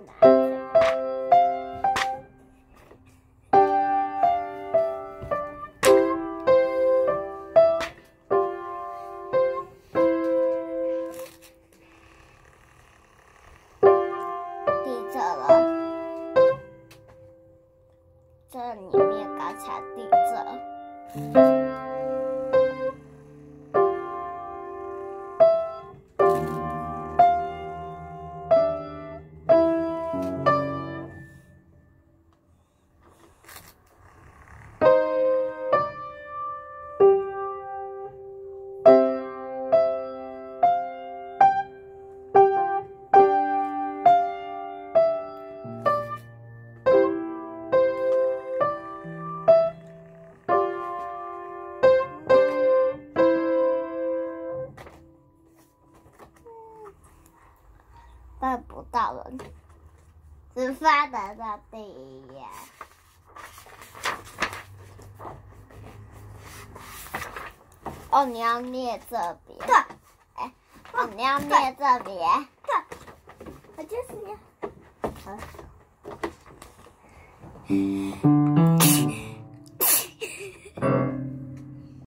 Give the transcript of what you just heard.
地震了，这里面刚才地震。办不到了，只放在那里呀。哦，你要捏这边。对，哎，哦，你要捏这边。对我就是要。好